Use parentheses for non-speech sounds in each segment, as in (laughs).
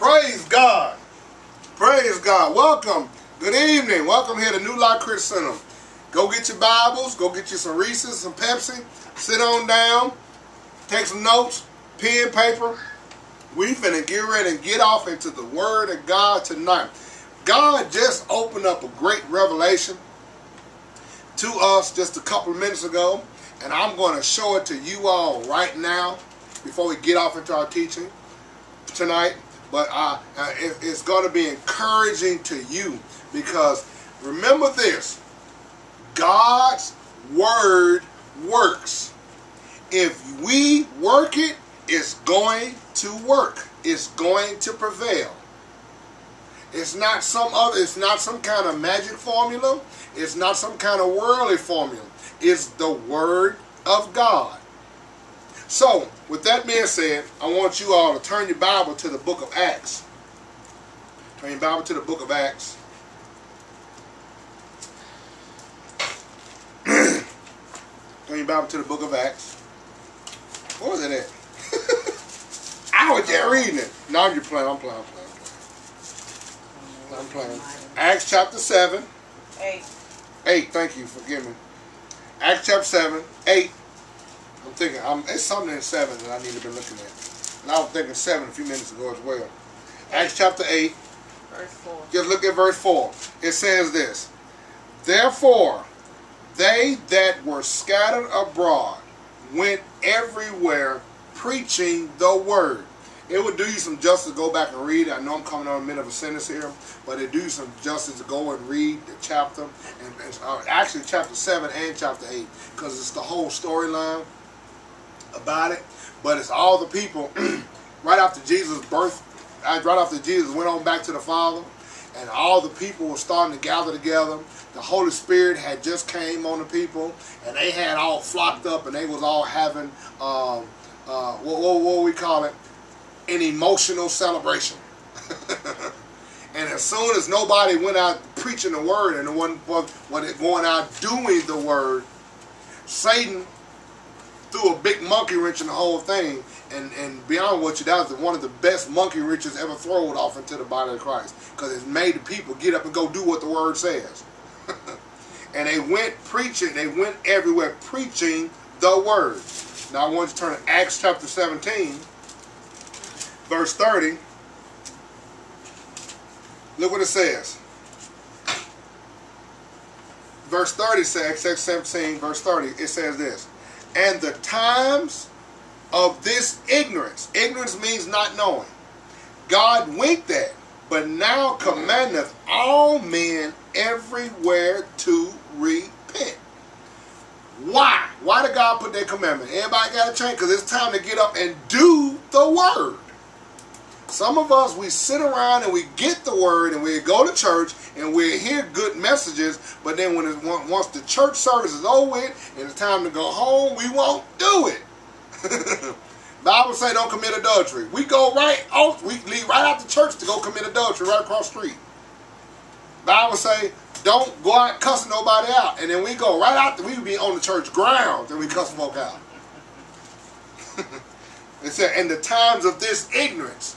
Praise God. Praise God. Welcome. Good evening. Welcome here to New Life Christian Center. Go get your Bibles. Go get you some Reese's, some Pepsi. Sit on down. Take some notes. Pen, paper. We finna get ready and get off into the Word of God tonight. God just opened up a great revelation to us just a couple minutes ago. And I'm going to show it to you all right now before we get off into our teaching tonight. But uh, it, it's going to be encouraging to you because remember this God's word works. If we work it, it's going to work. It's going to prevail. It's not some other, it's not some kind of magic formula. It's not some kind of worldly formula. It's the word of God. So, with that being said, I want you all to turn your Bible to the book of Acts. Turn your Bible to the book of Acts. (clears throat) turn your Bible to the book of Acts. What was it at? (laughs) I was just reading it. No, I'm just playing. I'm playing. I'm playing. I'm playing. I'm playing. Acts chapter 7. 8. 8. Thank you. Forgive me. Acts chapter 7. 8. I'm thinking, I'm, it's something in 7 that I need to be looking at. And I was thinking 7 a few minutes ago as well. Acts chapter 8. Verse 4. Just look at verse 4. It says this Therefore, they that were scattered abroad went everywhere preaching the word. It would do you some justice to go back and read. I know I'm coming on the middle of a sentence here, but it do you some justice to go and read the chapter, and, and uh, actually chapter 7 and chapter 8, because it's the whole storyline about it. But it's all the people (clears throat) right after Jesus' birth, right after Jesus went on back to the Father, and all the people were starting to gather together. The Holy Spirit had just came on the people, and they had all flocked up, and they was all having um, uh, what, what, what we call it, an emotional celebration. (laughs) and as soon as nobody went out preaching the word and the one was going out doing the word, Satan threw a big monkey wrench in the whole thing. And, and beyond what you, that was one of the best monkey wrenches ever thrown off into the body of Christ. Because it made the people get up and go do what the word says. (laughs) and they went preaching, they went everywhere preaching the word. Now I want you to turn to Acts chapter 17, verse 30. Look what it says. Verse 30 says, Acts 17, verse 30, it says this. And the times of this ignorance, ignorance means not knowing. God winked at, but now commandeth all men everywhere to repent. Why? Why did God put that commandment? Everybody got to change because it's time to get up and do the word. Some of us, we sit around and we get the word and we go to church and we hear good messages, but then when it, once the church service is over and it's time to go home, we won't do it. (laughs) Bible say don't commit adultery. We go right off, we leave right out the church to go commit adultery right across the street. Bible say don't go out cussing nobody out. And then we go right out, we be on the church grounds and we cuss folk out. (laughs) it said, in the times of this ignorance,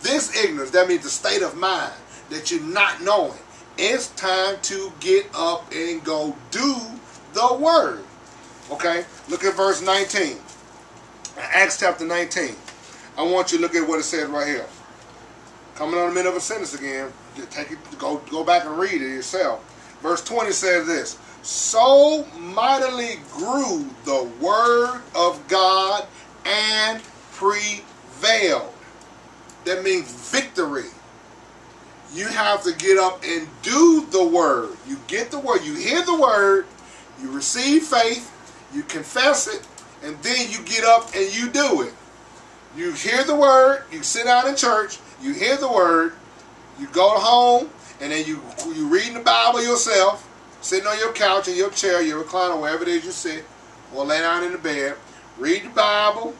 this ignorance, that means the state of mind that you're not knowing. It's time to get up and go do the word. Okay? Look at verse 19. Acts chapter 19. I want you to look at what it says right here. Coming on the middle of a sentence again. Take it, go, go back and read it yourself. Verse 20 says this. So mightily grew the word of God and prevailed. That means victory. You have to get up and do the word. You get the word. You hear the word. You receive faith. You confess it. And then you get up and you do it. You hear the word. You sit down in church. You hear the word. You go home. And then you, you reading the Bible yourself. Sitting on your couch, in your chair, your recliner, wherever it is you sit. Or lay down in the bed. Read the Bible.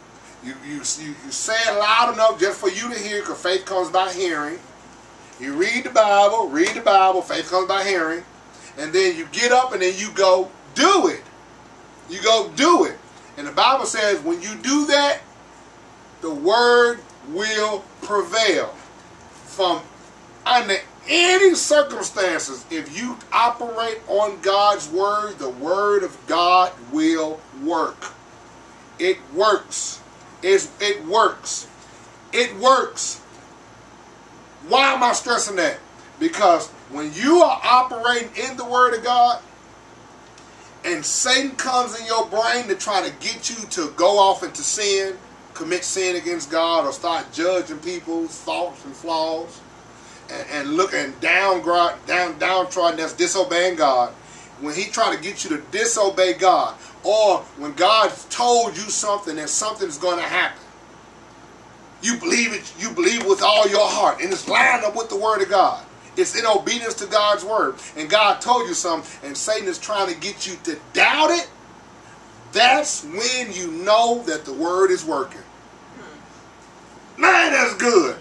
You, you, you, say it loud enough just for you to hear because faith comes by hearing. You read the Bible, read the Bible, faith comes by hearing. And then you get up and then you go do it. You go do it. And the Bible says when you do that, the word will prevail. from under any circumstances, if you operate on God's word, the word of God will work. It works. It works. It works. Why am I stressing that? Because when you are operating in the word of God, and Satan comes in your brain to try to get you to go off into sin, commit sin against God, or start judging people's thoughts and flaws, and, and look and down, down, downtrodden that's disobeying God, when he try to get you to disobey God, or when God told you something that something's going to happen, you believe it, you believe with all your heart, and it's lined up with the word of God. It's in obedience to God's word. And God told you something, and Satan is trying to get you to doubt it. That's when you know that the word is working. Hmm. Man, that's good.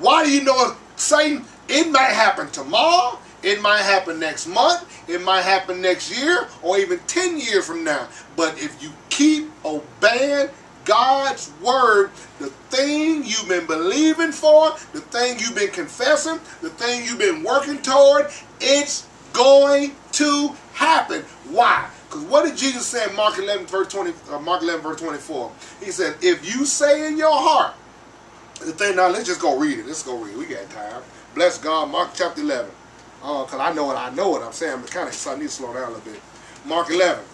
Why do you know Satan? It might happen tomorrow. It might happen next month. It might happen next year or even 10 years from now. But if you keep obeying God's word, the thing you've been believing for, the thing you've been confessing, the thing you've been working toward, it's going to happen. Why? Because what did Jesus say in Mark 11, verse 20, uh, Mark 11, verse 24? He said, if you say in your heart, the thing now, let's just go read it. Let's go read it. We got time. Bless God, Mark chapter 11. Oh, because uh, I know what I know what I'm saying. I'm kind of so I need to slow down a little bit. Mark 11.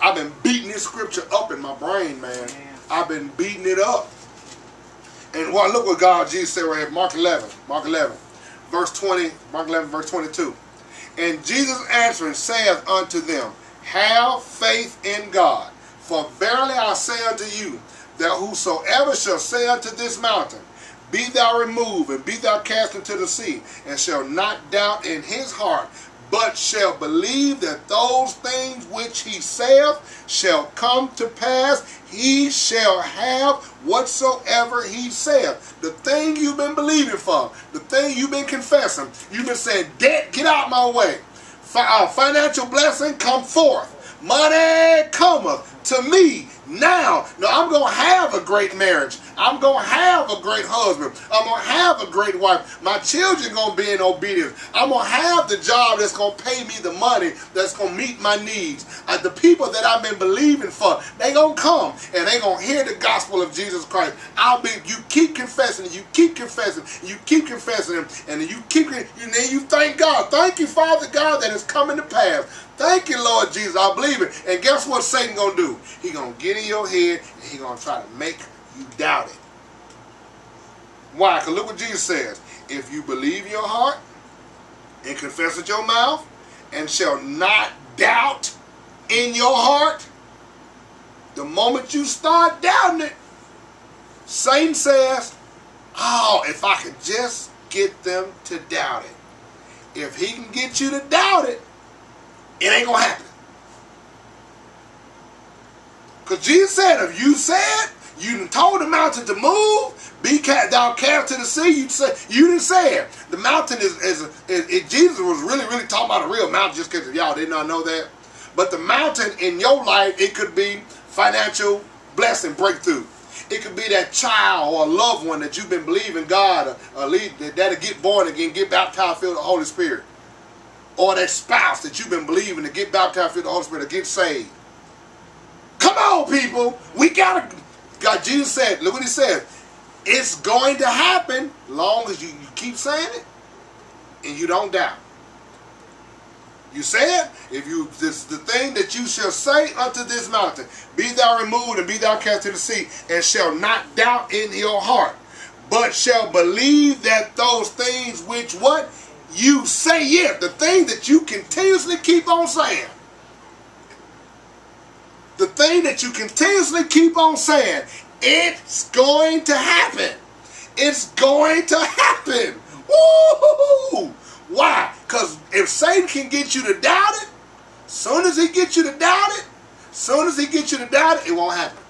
I've been beating this scripture up in my brain, man. I've been beating it up. And well, look what God Jesus said right here, Mark 11, Mark 11, verse 20, Mark 11, verse 22. And Jesus answering saith unto them, Have faith in God, for verily I say unto you, that whosoever shall say unto this mountain, Be thou removed, and be thou cast into the sea, and shall not doubt in his heart, but shall believe that those things which he saith shall come to pass, he shall have whatsoever he saith. The thing you've been believing for, the thing you've been confessing, you've been saying, debt, get out my way. Uh, financial blessing, come forth. Money cometh to me now. Now I'm going to have a great marriage. I'm going to have a great husband. I'm going to have a great wife. My children going to be in obedience. I'm going to have the job that's going to pay me the money that's going to meet my needs. Uh, the people that I've been believing for, they going to come and they going to hear the gospel of Jesus Christ. I'll be, you keep confessing, you keep confessing, you keep confessing and you keep, and then you thank God. Thank you, Father God, that is coming to pass. Thank you, Lord Jesus. I believe it. And guess what Satan going to do? He to get in your head and he to try to make you doubt it. Why? Because look what Jesus says. If you believe your heart and confess with your mouth and shall not doubt in your heart, the moment you start doubting it, Satan says, oh, if I could just get them to doubt it. If he can get you to doubt it, it ain't going to happen. Because Jesus said, if you said, you told the mountain to move, be cat thou cast to the sea. You say you didn't say it. The mountain is, is, is, is Jesus was really really talking about a real mountain just because y'all did not know that. But the mountain in your life, it could be financial blessing, breakthrough. It could be that child or a loved one that you've been believing God or, lead, that, that'll get born again, get baptized, filled with the Holy Spirit. Or that spouse that you've been believing to get baptized, filled with the Holy Spirit, to get saved. Come on, people. We gotta God, Jesus said, look what he said. It's going to happen long as you, you keep saying it and you don't doubt. You said, if you this the thing that you shall say unto this mountain, be thou removed and be thou cast to the sea, and shall not doubt in your heart, but shall believe that those things which what you say, yeah, the thing that you continuously keep on saying. The thing that you continuously keep on saying, it's going to happen. It's going to happen. Woo! Why? Because if Satan can get you to doubt it, soon as he gets you to doubt it, soon as he gets you to doubt it, it won't happen.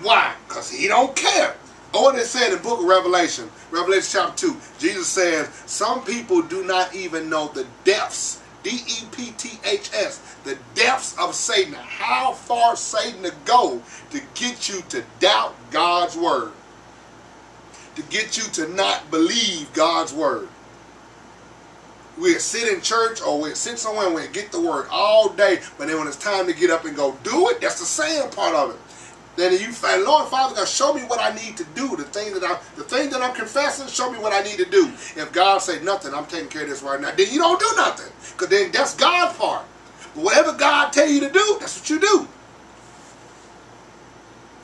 Why? Because he don't care. Oh, what it said in the book of Revelation, Revelation chapter 2, Jesus says, some people do not even know the depths D-E-P-T-H-S, the depths of Satan, how far Satan to go to get you to doubt God's word. to get you to not believe God's word. We'll sit in church or we'll sit somewhere and we'll get the word all day, but then when it's time to get up and go do it, that's the saying part of it. Then you find, Lord Father God, show me what I need to do. The thing that I'm the thing that I'm confessing, show me what I need to do. If God say nothing, I'm taking care of this right now. Then you don't do nothing. Because then that's God's part. But whatever God tell you to do, that's what you do.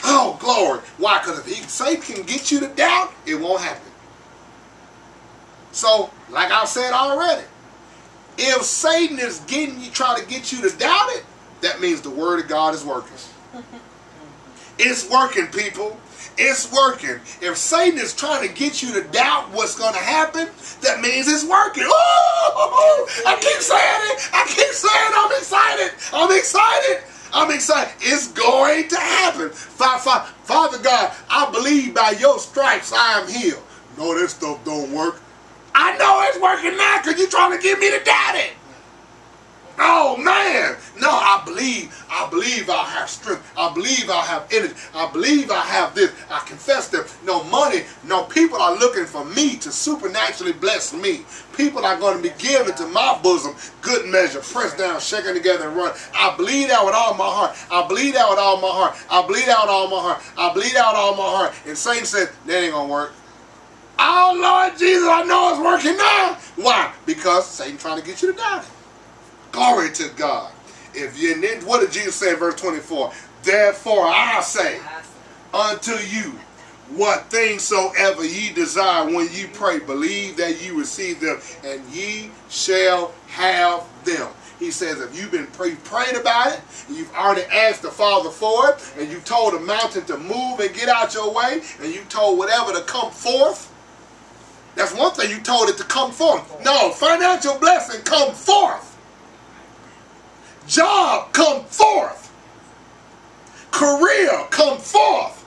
Oh, glory. Why? Because if he, Satan can get you to doubt, it won't happen. So, like I said already, if Satan is getting you, trying to get you to doubt it, that means the word of God is working. (laughs) It's working, people. It's working. If Satan is trying to get you to doubt what's going to happen, that means it's working. Ooh, I keep saying it. I keep saying I'm excited. I'm excited. I'm excited. It's going to happen. Father God, I believe by your stripes I am healed. No, this stuff don't work. I know it's working now because you're trying to get me to doubt it. Oh man, no, I believe, I believe I'll have strength. I believe I'll have energy. I believe I have this. I confess that no money, no people are looking for me to supernaturally bless me. People are going to be given to my bosom, good measure, pressed down, shaken together and run. I believe that with all my heart. I believe that with all my heart. I believe that with all my heart. I believe that with all my heart. And Satan said, that ain't to work. Oh Lord Jesus, I know it's working now. Why? Because Satan trying to get you to die. Glory to God. If you then what did Jesus say in verse 24? Therefore I say unto you, what things soever ye desire when ye pray, believe that ye receive them, and ye shall have them. He says, if you've been pray, praying about it, you've already asked the Father for it, and you told the mountain to move and get out your way, and you told whatever to come forth, that's one thing you told it to come forth. No, financial blessing come forth. Job, come forth. Career, come forth.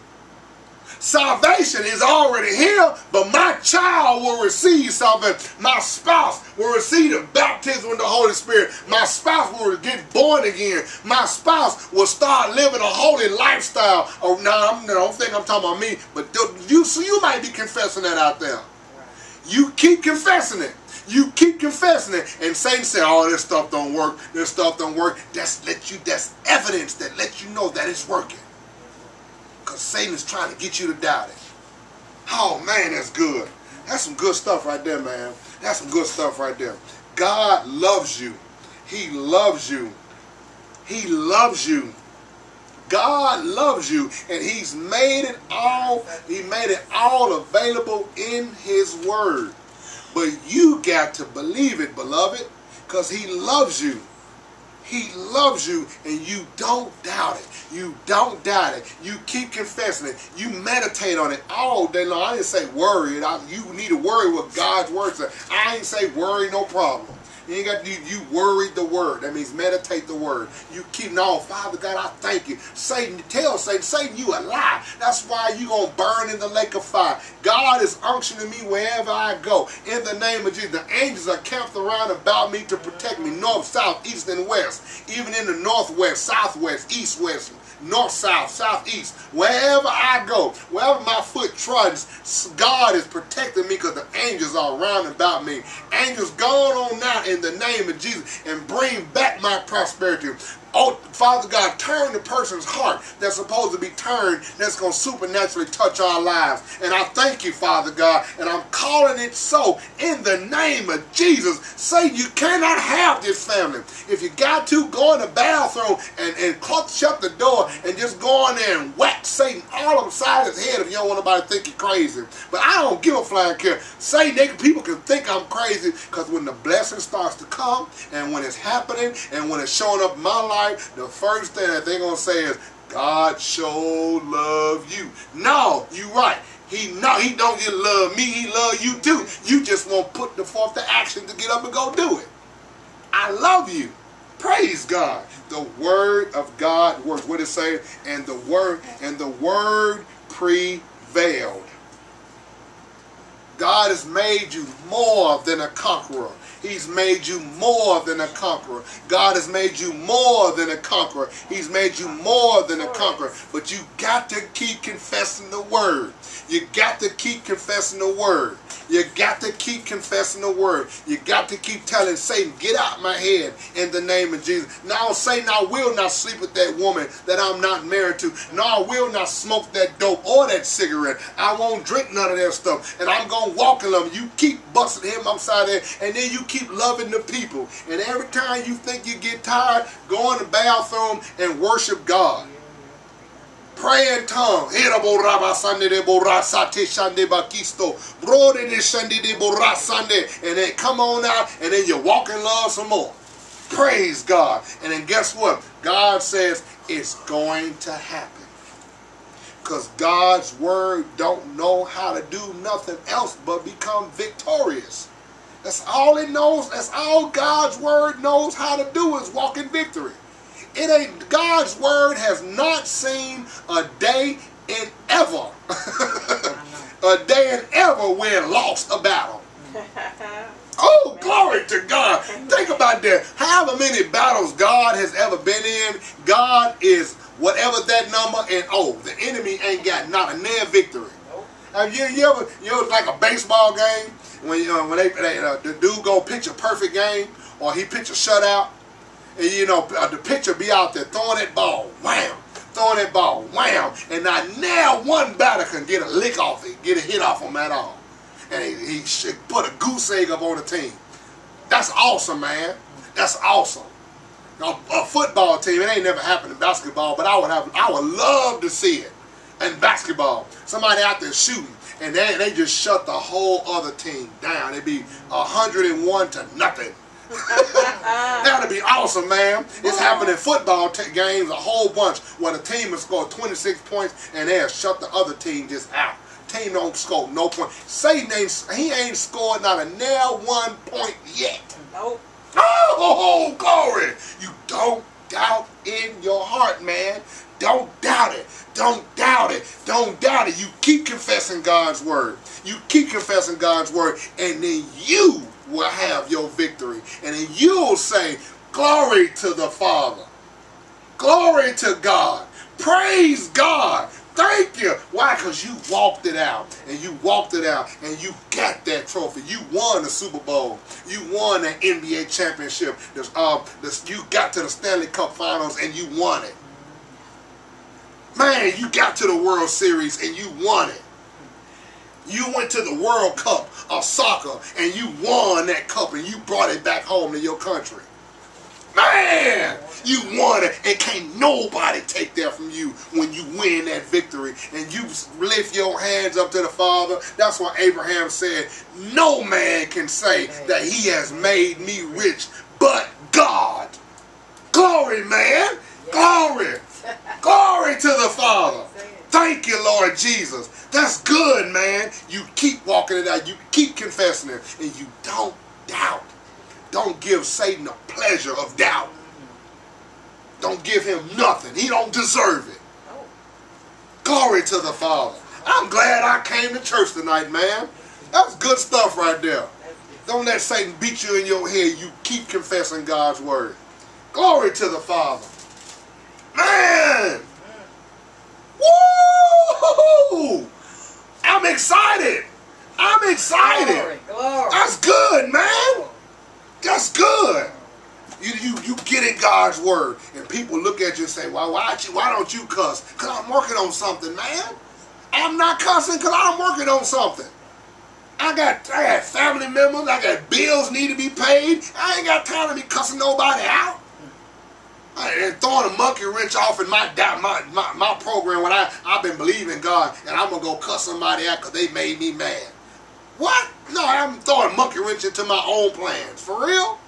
Salvation is already here, but my child will receive salvation. My spouse will receive the baptism with the Holy Spirit. My spouse will get born again. My spouse will start living a holy lifestyle. Oh, no, I don't think I'm talking about me, but you, so you might be confessing that out there. You keep confessing it. You keep confessing it, and Satan said, "Oh, this stuff don't work. This stuff don't work." That's let you. That's evidence that lets you know that it's working. Cause Satan is trying to get you to doubt it. Oh man, that's good. That's some good stuff right there, man. That's some good stuff right there. God loves you. He loves you. He loves you. God loves you and he's made it all he made it all available in his word. But you got to believe it, beloved, because he loves you. He loves you and you don't doubt it. You don't doubt it. You keep confessing it. You meditate on it all day long. I didn't say worry. you need to worry what God's word says. I ain't say worry no problem. You ain't got to, you, you worried the word. That means meditate the word. You keep, no, Father God, I thank you. Satan, tell Satan, Satan, you a lie. That's why you going to burn in the lake of fire. God is unctioning me wherever I go. In the name of Jesus, the angels are camped around about me to protect me, north, south, east, and west. Even in the northwest, southwest, east, west, north, south, southeast, wherever I go, wherever my foot treads, God is protecting me because the angels are around about me. Angels, go on now in the name of Jesus and bring back my prosperity. Oh, Father God, turn the person's heart that's supposed to be turned that's going to supernaturally touch our lives. And I thank you, Father God, and I'm calling it so in the name of Jesus. Say you cannot have this family. If you got to, go in the bathroom and, and close, shut the door and just go in there and whack Satan all upside his head if you don't want nobody to think you're crazy. But I don't give a flying care. Say they, people can think I'm crazy because when the blessing starts to come and when it's happening and when it's showing up in my life, the first thing that they're going to say is, God show love you. No, you right. He no, he don't just love me, he love you too. You just won't put the forth the action to get up and go do it. I love you. Praise God. The word of God works. What it say? And the word and the word prevailed. God has made you more than a conqueror. He's made you more than a conqueror. God has made you more than a conqueror. He's made you more than a conqueror. But you got to keep confessing the word. You got to keep confessing the word. You got to keep confessing the word. You got to keep telling Satan, get out my head in the name of Jesus. Now, Satan, I will not sleep with that woman that I'm not married to. No, I will not smoke that dope or that cigarette. I won't drink none of that stuff. And I'm going to walk in them. You keep busting him upside there, and then you keep loving the people. And every time you think you get tired, go in the bathroom and worship God. Pray in tongues. And then come on out and then you walk in love some more. Praise God. And then guess what? God says it's going to happen. Because God's word don't know how to do nothing else but become victorious. That's all it knows. That's all God's word knows how to do is walk in victory. It ain't God's word has not seen a day in ever. (laughs) a day in ever when lost a battle. (laughs) Oh, glory to God. Think about that. However many battles God has ever been in, God is whatever that number, and oh, the enemy ain't got not a near victory. Have you, you ever, you know, like a baseball game, when, uh, when they, they uh, the dude go pitch a perfect game, or he pitch a shutout, and you know, uh, the pitcher be out there throwing that ball, wham, throwing that ball, wham, and not now one batter can get a lick off it, get a hit off him at all. And he, he put a goose egg up on the team. That's awesome, man. That's awesome. Now, a football team, it ain't never happened in basketball, but I would have, I would love to see it in basketball. Somebody out there shooting, and they, they just shut the whole other team down. It'd be 101 to nothing. (laughs) That'd be awesome, man. It's happened in football games a whole bunch where the team has scored 26 points and they'll shut the other team just out. Team don't score no point. Satan ain't he ain't scored not a nail one point yet. Nope. Oh, glory! You don't doubt in your heart, man. Don't doubt it. Don't doubt it. Don't doubt it. You keep confessing God's word. You keep confessing God's word, and then you will have your victory. And then you'll say, Glory to the Father. Glory to God. Praise God. Thank you. Why? Because you walked it out. And you walked it out. And you got that trophy. You won the Super Bowl. You won the NBA championship. There's, uh, there's, you got to the Stanley Cup finals and you won it. Man, you got to the World Series and you won it. You went to the World Cup of soccer and you won that cup and you brought it back home to your country. Man, you won it and can't nobody take that from you when you win that victory and you lift your hands up to the Father. That's why Abraham said, no man can say that he has made me rich but God. Glory, man. Glory. Glory to the Father. Thank you, Lord Jesus. That's good, man. You keep walking it out. You keep confessing it. And you don't doubt. Don't give Satan the pleasure of doubt. Don't give him nothing. He don't deserve it. Glory to the Father. I'm glad I came to church tonight, man. That's good stuff right there. Don't let Satan beat you in your head. You keep confessing God's word. Glory to the Father. Man! Woo! I'm excited. I'm excited. Glory, glory. That's good, man. That's good. You, you you get in God's word, and people look at you and say, "Why why you why don't you cuss?" Cause I'm working on something, man. I'm not cussing because I'm working on something. I got I got family members. I got bills need to be paid. I ain't got time to be cussing nobody out and throwing a monkey wrench off in my, my, my, my program when I, I've been believing God and I'm going to go cuss somebody out because they made me mad. What? No, I'm throwing a monkey wrench into my own plans. For real?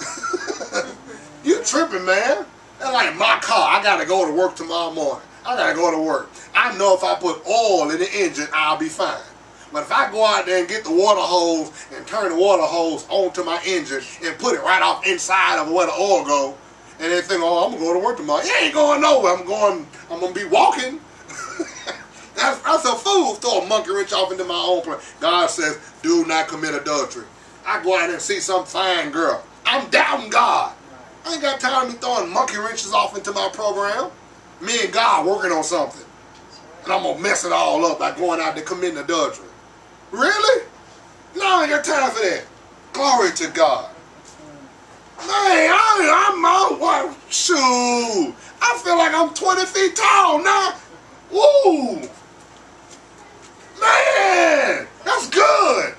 (laughs) you tripping, man. That's like my car. I got to go to work tomorrow morning. I got to go to work. I know if I put oil in the engine, I'll be fine. But if I go out there and get the water hose and turn the water hose onto my engine and put it right off inside of where the oil goes, and they think, oh, I'm gonna go to work tomorrow. You ain't going nowhere. I'm going. I'm gonna be walking. (laughs) that's, that's a fool. Throw a monkey wrench off into my own plan. God says, do not commit adultery. I go out and see some fine girl. I'm doubting God. I ain't got time to be throwing monkey wrenches off into my program. Me and God working on something. And I'm going to mess it all up by going out there committing adultery. Really? No, I ain't got time for that. Glory to God. Man, I, I'm my wife. Shoot. I feel like I'm 20 feet tall now. Woo. Man, that's good.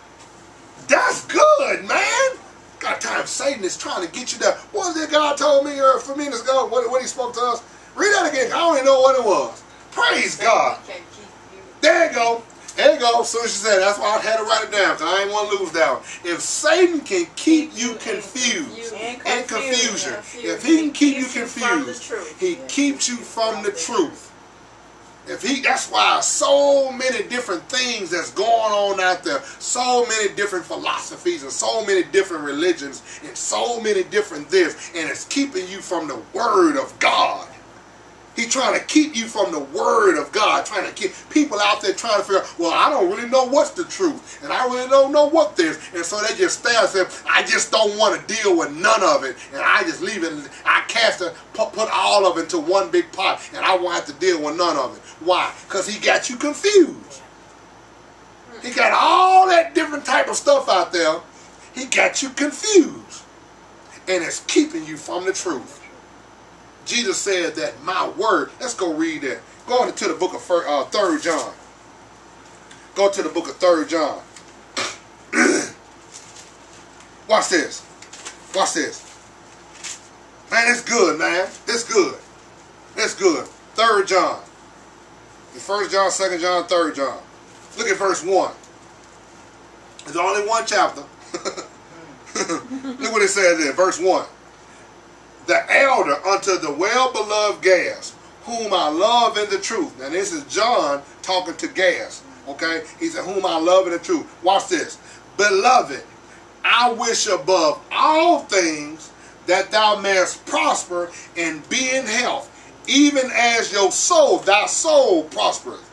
That's good, man. Got time. Satan is trying to get you there. What was that God told me uh, a few minutes ago when, when he spoke to us? Read that again. I don't even know what it was. Praise God. There you go. There you go. So she said, that's why I had to write it down, because I ain't want to lose that one. If Satan can keep you confused and confusion, if he can keep you confused, he keeps you from the truth. If he, that's why so many different things that's going on out there, so many different philosophies and so many different religions and so many different this, and it's keeping you from the word of God. He's trying to keep you from the word of God, trying to keep people out there trying to figure out, well, I don't really know what's the truth, and I really don't know what this, and so they just stay and say, I just don't want to deal with none of it, and I just leave it, I cast it, put, all of it into one big pot, and I won't have to deal with none of it. Why? Because he got you confused. He got all that different type of stuff out there. He got you confused. And it's keeping you from the truth. Jesus said that my word, let's go read that. Go into the book of uh, 3 John. Go to the book of 3 John. (clears throat) Watch this. Watch this. Man, it's good, man. It's good. It's good. 3 John. The 1 John, second John, third John. Look at verse 1. It's only one chapter. (laughs) Look what it says there, verse 1 the elder unto the well-beloved Gaius, whom I love in the truth. Now this is John talking to Gaius. Okay? He said, whom I love in the truth. Watch this. Beloved, I wish above all things that thou mayest prosper and be in health, even as your soul, thy soul prospereth.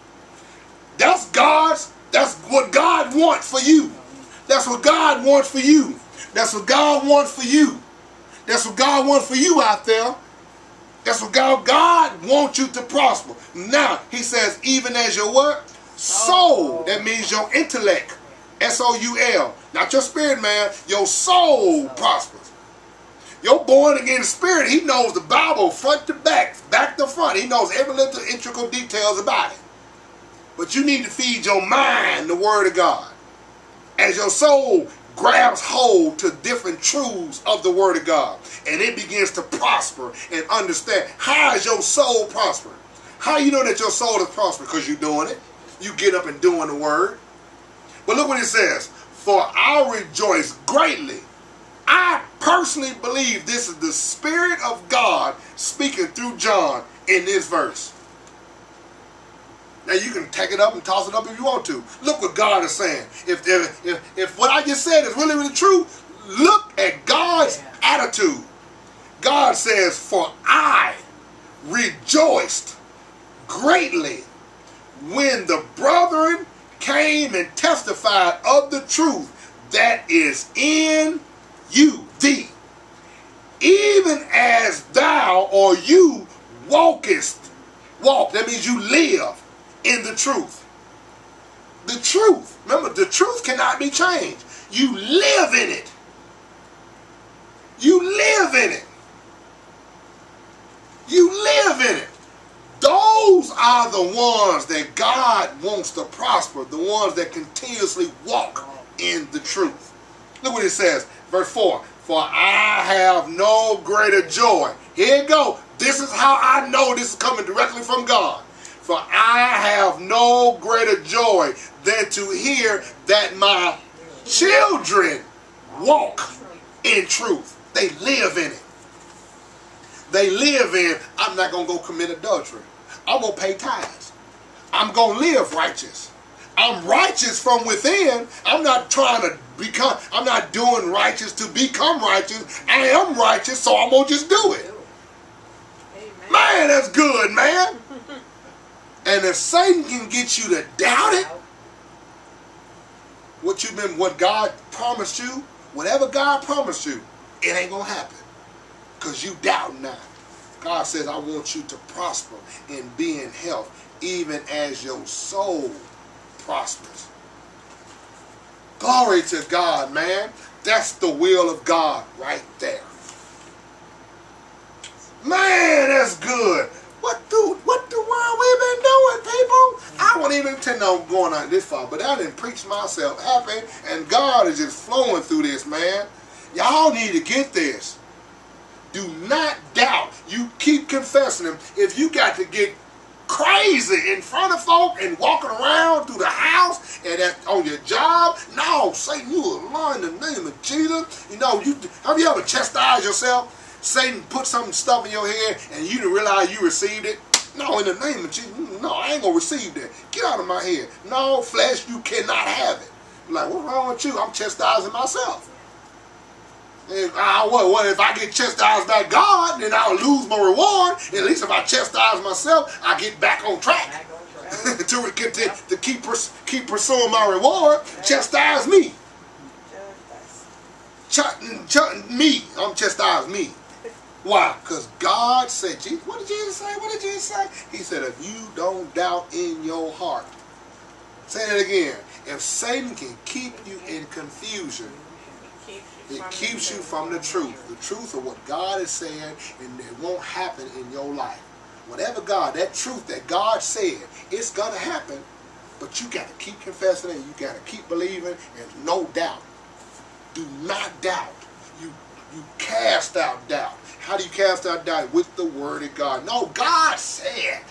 That's God's, that's what God wants for you. That's what God wants for you. That's what God wants for you. That's what God wants for you out there. That's what God, God wants you to prosper. Now, he says, even as your what? Soul. That means your intellect. S-O-U-L. Not your spirit, man. Your soul prospers. Your born again spirit, he knows the Bible front to back, back to front. He knows every little intricate details about it. But you need to feed your mind the word of God. As your soul grabs hold to different truths of the Word of God. And it begins to prosper and understand. How is your soul prospering? How you know that your soul is prospering? Because you're doing it. You get up and doing the Word. But look what it says. For I rejoice greatly. I personally believe this is the Spirit of God speaking through John in this verse. Now you can take it up and toss it up if you want to. Look what God is saying. If if if, if what I just said is really really true, look at God's yeah. attitude. God says, "For I rejoiced greatly when the brethren came and testified of the truth that is in you, thee, even as thou or you walkest, walk. That means you live in the truth. The truth. Remember, the truth cannot be changed. You live in it. You live in it. You live in it. Those are the ones that God wants to prosper, the ones that continuously walk in the truth. Look what it says, verse 4. For I have no greater joy. Here it go. This is how I know this is coming directly from God. For I have no greater joy than to hear that my children walk in truth. They live in it. They live in, I'm not going to go commit adultery. I'm going to pay tithes. I'm going to live righteous. I'm righteous from within. I'm not trying to become, I'm not doing righteous to become righteous. I am righteous, so I'm going to just do it. Amen. Man, that's good, man. And if Satan can get you to doubt it, what you've been, what God promised you, whatever God promised you, it ain't to happen. Because you doubt now. God says, I want you to prosper and be in health, even as your soul prospers. Glory to God, man. That's the will of God right there. Man, that's good. What do what the world we been doing, people? I won't even intend on going on this far, but I didn't preach myself happy, and God is just flowing through this, man. Y'all need to get this. Do not doubt. You keep confessing him. If you got to get crazy in front of folk and walking around through the house and at, on your job. No, Satan, you a lie in the name of Jesus. You know, you have you ever chastised yourself? Satan put some stuff in your head and you didn't realize you received it. No, in the name of Jesus, no, I ain't gonna receive that. Get out of my head. No, flesh, you cannot have it. Like, what's wrong with you? I'm chastising myself. And uh, what, what if I get chastised by God, then I'll lose my reward. At least if I chastise myself, I get back on track. (laughs) to, get to, to keep keep pursuing my reward, chastise me. Ch ch me, I'm chastise me. Why? Because God said, Jesus, what did Jesus say? What did Jesus say? He said, if you don't doubt in your heart. Say that again. If Satan can keep you in confusion, it keeps you from the truth. The truth of what God is saying, and it won't happen in your life. Whatever God, that truth that God said, it's going to happen, but you got to keep confessing it. You got to keep believing, and no doubt. Do not doubt. You, you cast out doubt. How do you cast out doubt? With the word of God. No, God said.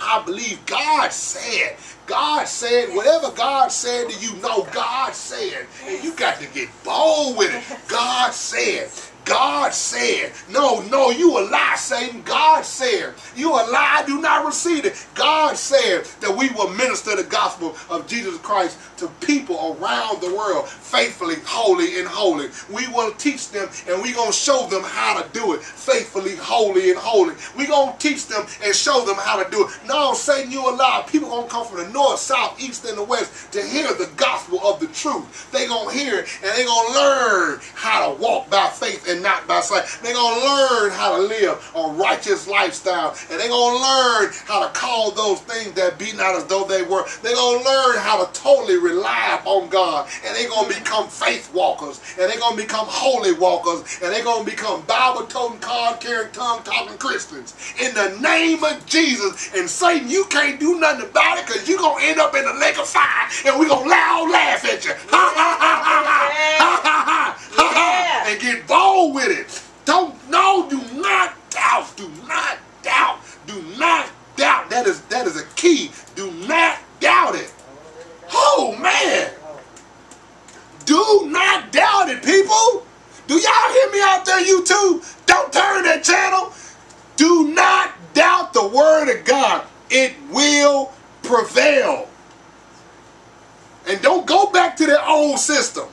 I believe God said. God said, whatever God said to you, no, God said. And you got to get bold with it. God said. God said. No, no, you a lie, Satan. God said. You a lie, do not receive it. God said that we will minister the gospel of Jesus Christ to people around the world faithfully, holy, and holy. We will teach them and we going to show them how to do it faithfully, holy, and holy. we going to teach them and show them how to do it. No, Satan, you a lie. People going to come from the north, south, east, and the west to hear the gospel of the truth. They going to hear it and they going to learn how to walk by faith and not by sight. They're going to learn how to live a righteous lifestyle. And they're going to learn how to call those things that be not as though they were. They're going to learn how to totally rely upon God. And they're going to become faith walkers. And they're going to become holy walkers. And they're going to become Bible-toting, card-carrying, tongue-talking Christians. In the name of Jesus. And Satan, you can't do nothing about it because you're going to end up in the lake of fire. And we're going to loud laugh at you. Ha, ha, ha, ha, ha, ha, ha, and get bold with it. Don't, no, do not doubt. Do not doubt. Do not doubt. That is, that is a key. Do not doubt it. Oh, man. Do not doubt it, people. Do y'all hear me out there, YouTube? Don't turn that channel. Do not doubt the word of God. It will prevail. And don't go back to the old system.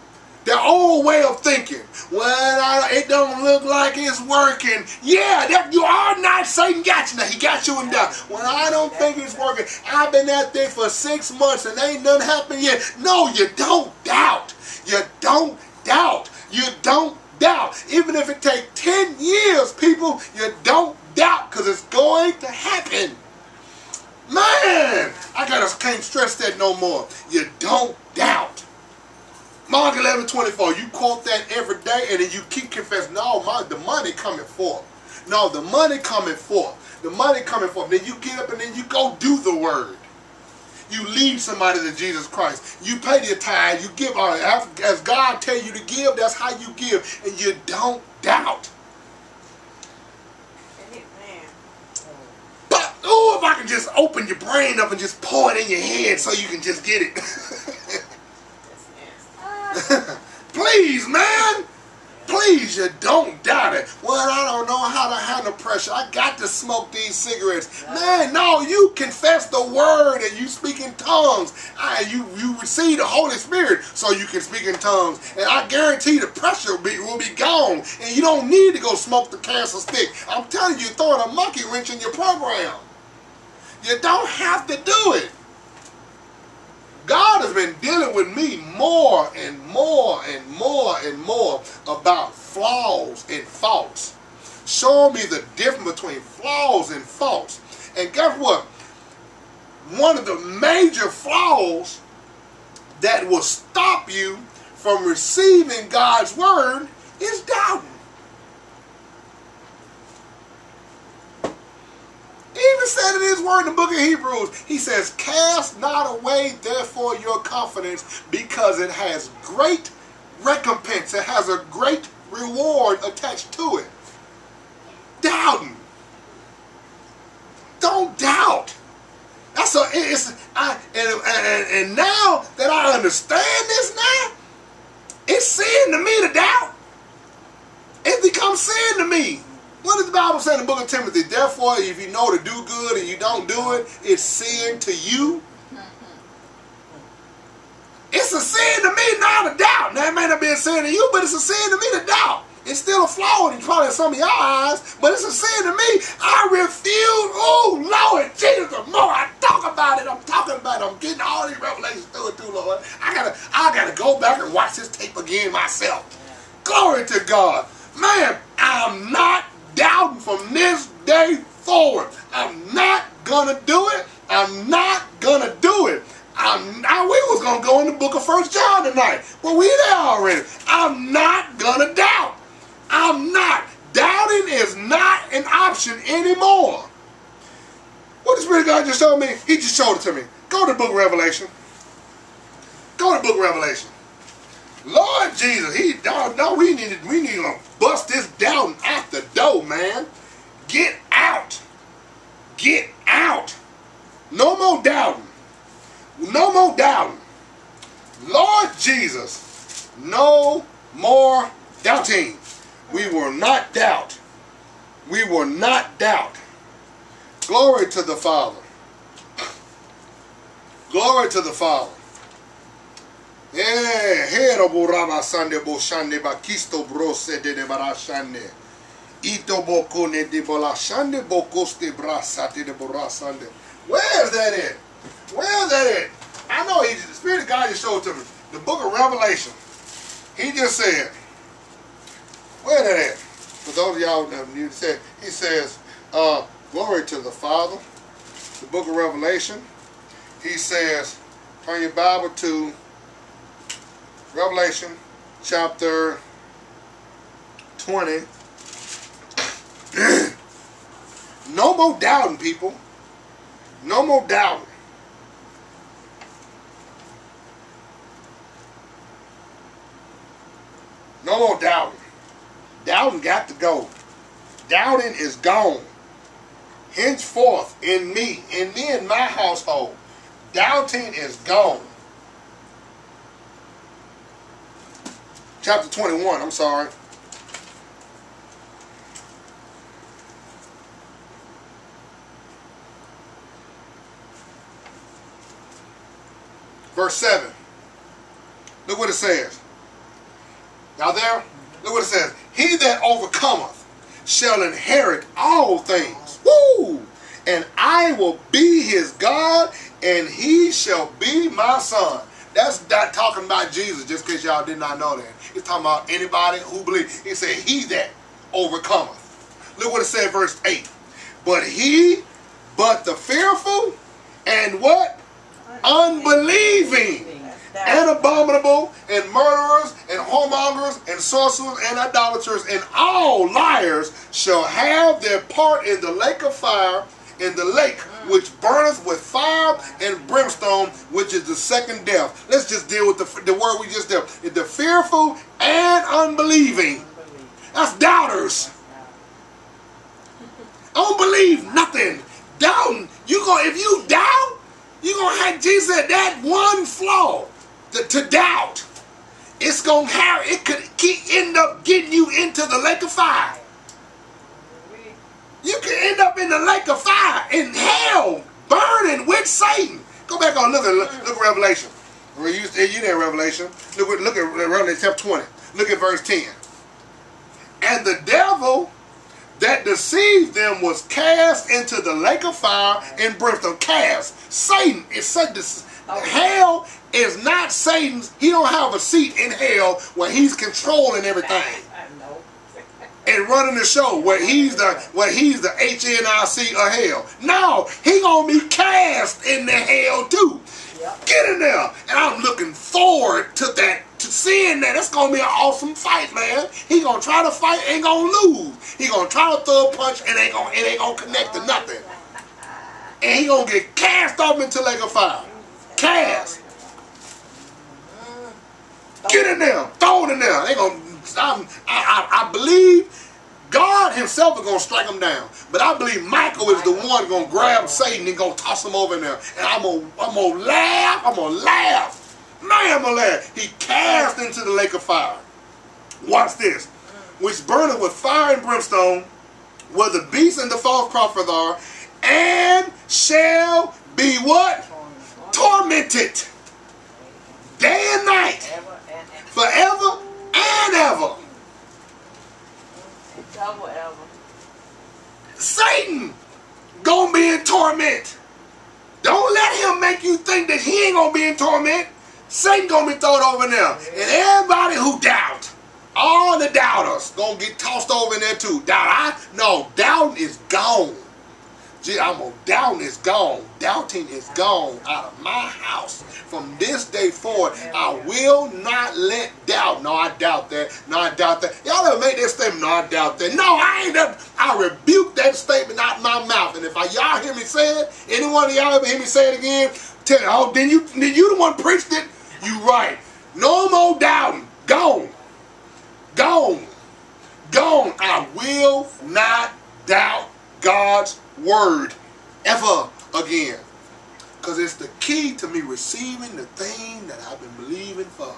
Their old way of thinking. Well, I, it don't look like it's working. Yeah, that, you are not Satan got you now. He got you in doubt. Well, I don't think it's working. I've been at this for six months and ain't nothing happened yet. No, you don't doubt. You don't doubt. You don't doubt. Even if it takes 10 years, people, you don't doubt because it's going to happen. Man, I gotta can't stress that no more. You don't doubt. Mark 11, 24, you quote that every day and then you keep confessing, no, my, the money coming forth. No, the money coming forth. The money coming forth. Then you get up and then you go do the word. You lead somebody to Jesus Christ. You pay your tithe. You give. As God tell you to give, that's how you give. And you don't doubt. But, oh, if I can just open your brain up and just pour it in your head so you can just get it. (laughs) (laughs) Please, man. Please, you don't doubt it. Well, I don't know how to handle pressure. I got to smoke these cigarettes. Man, no, you confess the word and you speak in tongues. I, you, you receive the Holy Spirit so you can speak in tongues. And I guarantee the pressure will be, will be gone. And you don't need to go smoke the cancer stick. I'm telling you, throwing a monkey wrench in your program. You don't have to do it. God has been dealing with me more and more and more and more about flaws and faults. Showing me the difference between flaws and faults. And guess what? One of the major flaws that will stop you from receiving God's word is doubting. He even said his word in the book of Hebrews, he says, Cast not away therefore your confidence because it has great recompense. It has a great reward attached to it. Doubting. Don't doubt. That's a it's I and, and, and now that I understand this now, it's sin to me to doubt. It becomes sin to me. What does the Bible say in the book of Timothy? Therefore, if you know to do good and you don't do it, it's sin to you. It's a sin to me not to doubt. Now, it may not be a sin to you, but it's a sin to me to doubt. It's still a flaw in probably in some of your eyes, but it's a sin to me. I refuse. Oh, Lord Jesus, the more I talk about it, I'm talking about it. I'm getting all these revelations through it through, Lord. I gotta, I gotta go back and watch this tape again myself. Glory to God. Man, I'm not doubting from this day forward. I'm not gonna do it. I'm not gonna do it. I'm not, we was gonna go in the book of First John tonight, but we there already. I'm not gonna doubt. I'm not. Doubting is not an option anymore. What the Spirit of God just showed me? He just showed it to me. Go to book of Revelation. Go to book of Revelation. Lord Jesus, he no, no we need to, we need to bust this down at the door, man. Get out. Get out. No more doubting. No more doubting. Lord Jesus, no more doubting. We will not doubt. We will not doubt. Glory to the Father. Barashande. Ito bokone de bolashande bokoste brasate de borasande. Where's that at? Where's that at? I know he, the Spirit of God just showed to me. The book of Revelation. He just said, where that at? For those of y'all that you said, he says, uh, glory to the Father. The book of Revelation. He says, turn your Bible to Revelation chapter 20. (clears throat) no more doubting, people. No more doubting. No more doubting. Doubting got to go. Doubting is gone. Henceforth, in me, in me and my household, doubting is gone. Chapter 21, I'm sorry. Verse 7. Look what it says. Now there, look what it says. He that overcometh shall inherit all things. Woo! And I will be his God, and he shall be my son. That's not talking about Jesus, just in case y'all did not know that. He's talking about anybody who believes. He said, he that overcometh. Look what it said, verse 8. But he, but the fearful, and what? Unbelieving and abominable, and murderers, and whoremongers, and sorcerers, and idolaters, and all liars shall have their part in the lake of fire, in the lake which burneth with fire and brimstone, which is the second death. Let's just deal with the, the word we just did. The fearful and unbelieving. That's doubters. Don't believe nothing. Doubting. You go if you doubt, you're gonna have Jesus that one flaw to, to doubt, it's gonna have it could keep, end up getting you into the lake of fire. You can end up in the lake of fire in hell, burning with Satan. Go back on look at look, look at Revelation. You, you there, Revelation. Look at look at Revelation chapter 20. Look at verse 10. And the devil that deceived them was cast into the lake of fire and brimstone. Cast. Satan is said this Oh. Hell is not Satan's. He don't have a seat in hell where he's controlling everything. And running the show where he's the where he's the HNIC of hell. No, he gonna be cast in the hell too. Yep. Get in there. And I'm looking forward to that, to seeing that. It's going to be an awesome fight, man. He going to try to fight, ain't going to lose. He going to try to throw a punch, and ain't going it ain't gonna connect to nothing. And he going to get cast off into lake of fire. Cast. Mm-hmm. Get in there. Throw it in there. They gonna, I'm, I, I, believe God himself is going to strike him down. But I believe Michael is the one going to grab Satan and going to toss him over there. And I'm going to I'm gonna laugh. I'm going to laugh. Man, I'm going to laugh. He cast into the lake of fire. Watch this. Which burneth with fire and brimstone, where the beast and the false prophet are, and shall be what? Tormented. Day and night. Forever and ever. Double ever. Satan gonna be in torment. Don't let him make you think that he ain't gonna be in torment. Satan gonna be thrown over there. And everybody who doubt, all the doubters gonna get tossed over in there too. Doubt I no, doubt is gone. Gee, I'm gonna doubting is gone. Doubting is gone out of my house. From this day forward, I will not let doubt. No, I doubt that. No, I doubt that. Y'all ever made that statement? No, I doubt that. No, I ain't ever. I rebuke that statement out my mouth. And if I y'all hear me say it, anyone of y'all ever hear me say it again, tell me, oh, then you then you the one preached it? You right. No more doubting. Gone. Gone. Gone. I will not doubt God's word ever again. Because it's the key to me receiving the thing that I've been believing for.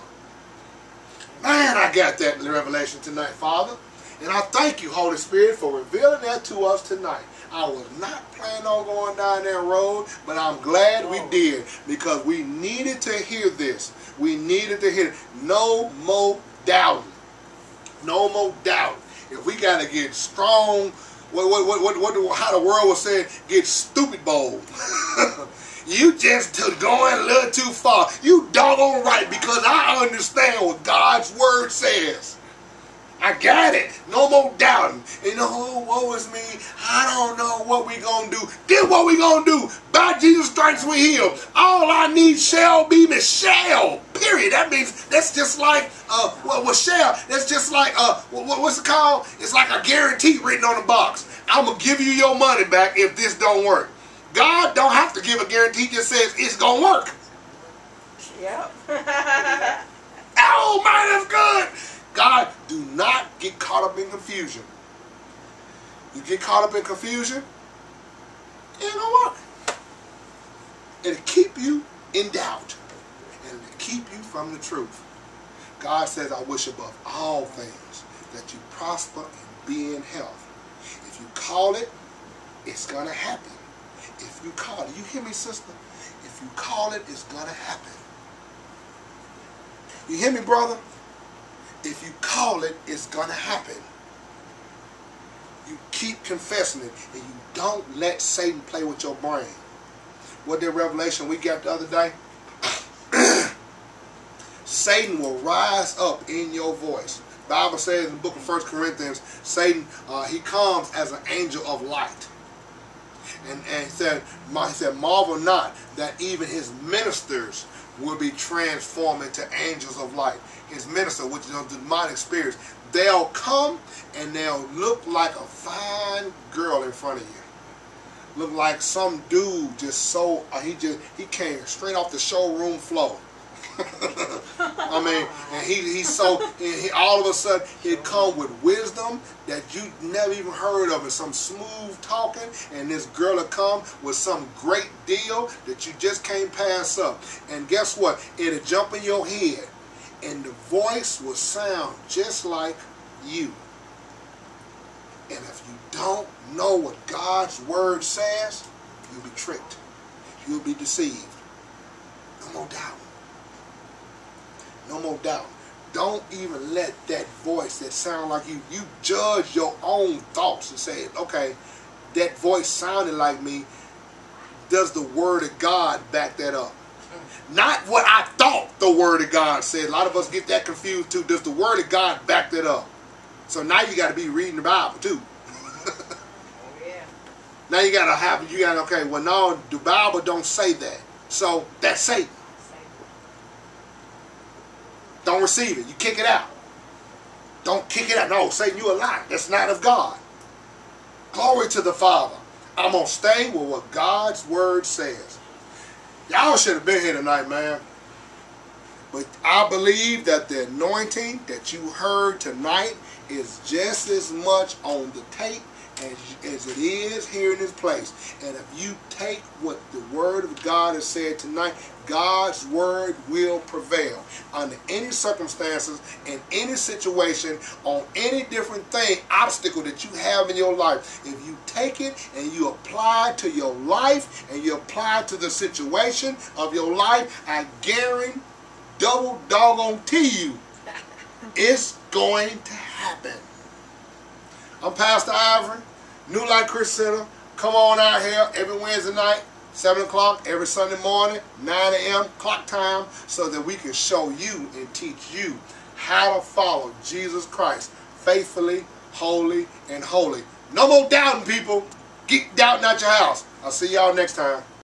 Man, I got that revelation tonight, Father. And I thank you, Holy Spirit, for revealing that to us tonight. I was not planning on going down that road, but I'm glad we did because we needed to hear this. We needed to hear it. No more doubting. No more doubting. If we got to get strong what, what, what, what, what, how the world was saying, get stupid bold. (laughs) you just going a little too far. You doggone right because I understand what God's word says. I got it. No more doubting. You know, oh, woe is me. I don't know what we going to do. Then what we going to do? By Jesus stripes we heal. All I need shall be Michelle. Period. That means that's just like, uh, what, what shall? That's just like, uh, what, what's it called? It's like a guarantee written on the box. I'm to give you your money back if this don't work. God don't have to give a guarantee. He just says it's going to work. Yep. oh, man, that's good. God, do not get caught up in confusion. You get caught up in confusion, it ain't gonna work. It'll keep you in doubt. Keep you from the truth. God says, I wish above all things that you prosper and be in health. If you call it, it's gonna happen. If you call it, you hear me, sister? If you call it, it's gonna happen. You hear me, brother? if you call it, it's going to happen. You keep confessing it, and you don't let Satan play with your brain. What did revelation we got the other day? Satan will rise up in your voice. Bible says in the book of First Corinthians, Satan, uh, he comes as an angel of light. And, and he, said, he said, marvel not that even his ministers will be transformed into angels of light his minister, which is the demonic spirits, they'll come and they'll look like a fine girl in front of you. Look like some dude just so uh, he just he came straight off the showroom floor. (laughs) I mean, and he he's so he, all of a sudden he'd come with wisdom that you never even heard of, and some smooth talking, and this girl would come with some great deal that you just can't pass up. And guess what? It'll jump in your head and the voice will sound just like you. And if you don't know what God's word says, you'll be tricked. You'll be deceived. No more doubt. No more doubt. Don't even let that voice that sound like you, you judge your own thoughts and say, okay, that voice sounded like me. Does the word of God back that up? Not what I thought the Word of God said. A lot of us get that confused too. Does the Word of God back that up? So now you got to be reading the Bible too. Oh, yeah. Now you got to have, you got to, okay, well, no, the Bible don't say that. So that's Satan. Don't receive it. You kick it out. Don't kick it out. No, Satan, you a lie. That's not of God. Glory to the Father. I'm going to stay with what God's Word says. Y'all should have been here tonight, man. But I believe that the anointing that you heard tonight is just as much on the tape as, as it is here in this place. And if you take what the Word of God has said tonight, God's Word will prevail under any circumstances, in any situation, on any different thing, obstacle that you have in your life. If you take it and you apply it to your life and you apply it to the situation of your life, I guarantee double doggone to you, (laughs) it's going to happen. I'm Pastor Ivory. New Life Christian Center. Come on out here every Wednesday night, 7 o'clock, every Sunday morning, 9 a.m. clock time, so that we can show you and teach you how to follow Jesus Christ faithfully, holy, and holy. No more doubting, people. Get doubting out your house. I'll see y'all next time.